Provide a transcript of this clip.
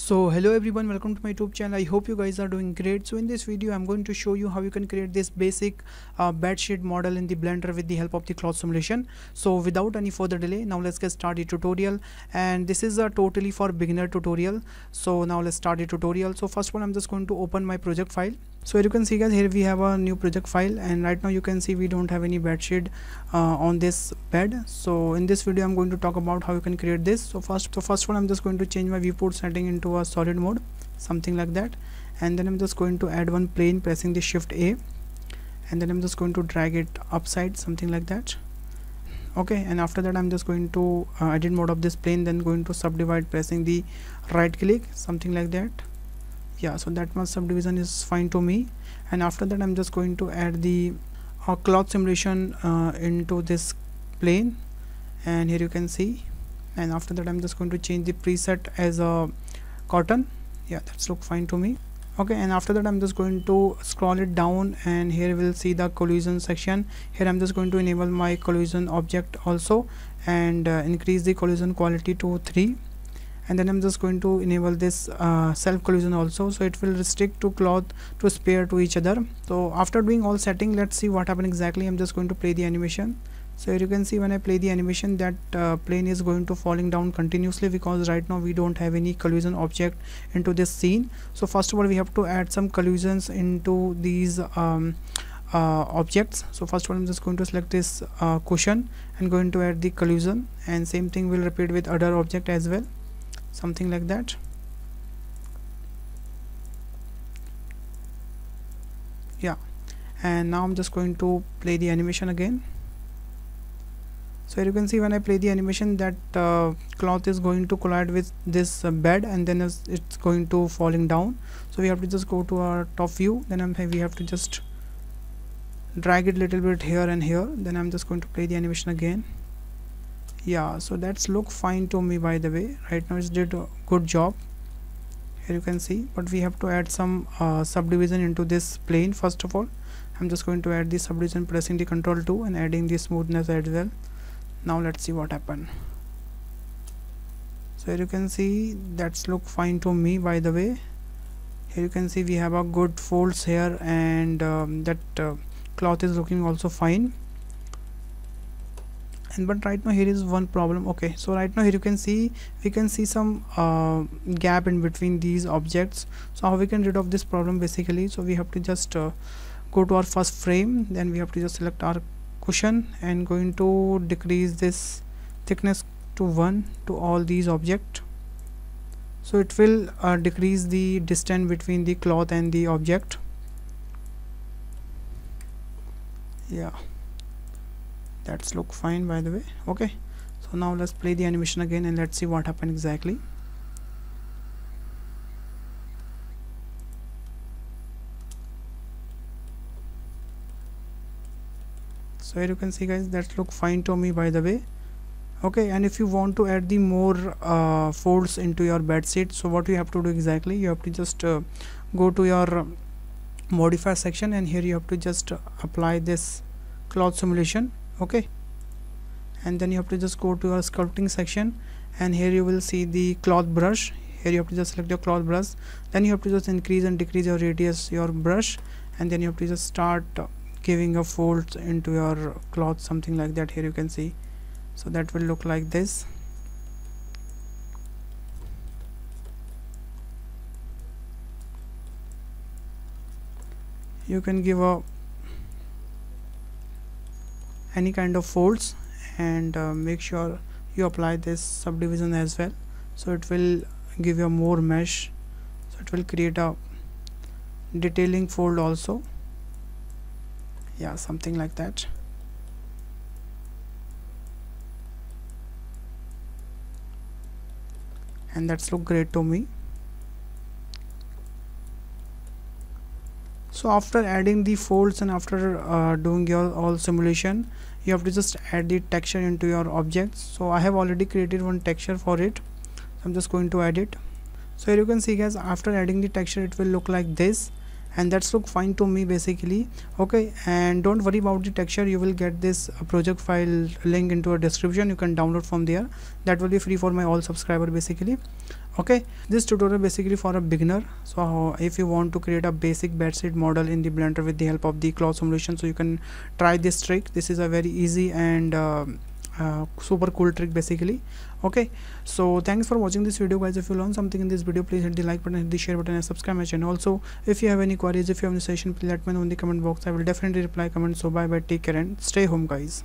so hello everyone welcome to my youtube channel. I hope you guys are doing great. So in this video i'm going to show you how you can create this basic uh, bedsheet model in the blender with the help of the cloth simulation. So without any further delay now let's get started tutorial. And this is a totally for beginner tutorial. So now let's start the tutorial. So first all i'm just going to open my project file. So as you can see guys here we have a new project file. And right now you can see we don't have any bed sheet uh, on this bed. So in this video i'm going to talk about how you can create this. So first so first one i'm just going to change my viewport setting into a solid mode something like that. And then i'm just going to add one plane pressing the shift a. And then i'm just going to drag it upside something like that. Okay and after that i'm just going to uh, edit mode of this plane then going to subdivide pressing the right click something like that. Yeah so that much subdivision is fine to me. And after that I'm just going to add the uh, cloth simulation uh, into this plane. And here you can see. And after that I'm just going to change the preset as a cotton. Yeah that's look fine to me. Okay and after that I'm just going to scroll it down and here we'll see the collision section. Here I'm just going to enable my collision object also and uh, increase the collision quality to 3 and then I'm just going to enable this uh, self collision also. So it will restrict to cloth to spare to each other. So after doing all setting let's see what happened exactly. I'm just going to play the animation so here you can see when I play the animation that uh, plane is going to falling down continuously because right now we don't have any collision object into this scene. So first of all we have to add some collisions into these um, uh, objects. So first of all I'm just going to select this uh, cushion and going to add the collision. And same thing will repeat with other object as well. Something like that. Yeah. And now I'm just going to play the animation again so you can see when I play the animation that uh, cloth is going to collide with this uh, bed and then it's, it's, going to falling down. So we have to just go to our top view. Then I'm, we have to just drag it a little bit here and here. Then I'm just going to play the animation again. Yeah so that's look fine to me by the way. Right now it's did a good job. Here you can see but we have to add some uh, subdivision into this plane first of all. I'm just going to add the subdivision pressing the control 2 and adding the smoothness as well now let's see what happened. So here you can see that's look fine to me by the way. Here you can see we have a good folds here and um, that uh, cloth is looking also fine. And but right now here is one problem okay. So right now here you can see we can see some uh, gap in between these objects. So how we can rid of this problem basically? So we have to just uh, go to our first frame then we have to just select our cushion and going to decrease this thickness to 1 to all these objects so it will uh, decrease the distance between the cloth and the object. Yeah. That's look fine by the way. Okay. So now let's play the animation again and let's see what happened exactly so here you can see guys that look fine to me by the way. Okay and if you want to add the more uh, folds into your bed sheet so what you have to do exactly you have to just uh, go to your modify section and here you have to just apply this cloth simulation okay? And then you have to just go to your sculpting section and here you will see the cloth brush. Here you have to just select your cloth brush. Then you have to just increase and decrease your radius your brush and then you have to just start giving a fold into your cloth something like that here you can see. So that will look like this. You can give a any kind of folds and uh, make sure you apply this subdivision as well. So it will give you more mesh. So it will create a detailing fold also yeah something like that. And that's look great to me. So after adding the folds and after uh, doing your all simulation you have to just add the texture into your objects. So I have already created one texture for it. I'm just going to add it. So here you can see guys after adding the texture it will look like this and that's look fine to me basically. Okay and don't worry about the texture. You will get this uh, project file link into a description. You can download from there. That will be free for my all subscriber basically. Okay this tutorial basically for a beginner. So if you want to create a basic bedsheet model in the blender with the help of the cloth simulation so you can try this trick. This is a very easy and uh, uh, super cool trick basically. Okay so thanks for watching this video guys. If you learned something in this video please hit the like button hit the share button and subscribe my channel also. If you have any queries if you have any suggestion please let me know in the comment box. I will definitely reply comment. So bye bye take care and stay home guys